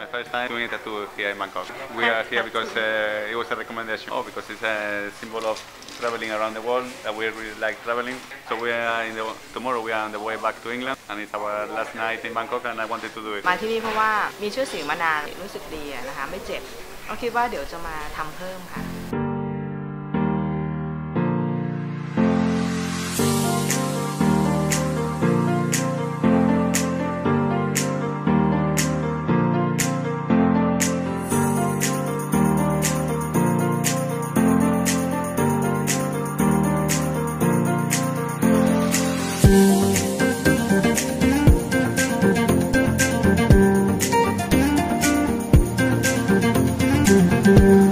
My first time doing a tattoo here in Bangkok. We are here because uh, it was a recommendation. Oh, because it's a symbol of traveling around the world. That we really like traveling. So we are in the tomorrow. We are on the way back to England, and it's our last night in Bangkok, and I wanted to do it. มาที่นี่เพราะว่ามีชื่อเสียงมานานรู้สึกดีอะนะคะไม่เจ็บก็คิดว่าเดี๋ยวจะมาทำเพิ่มค่ะ you.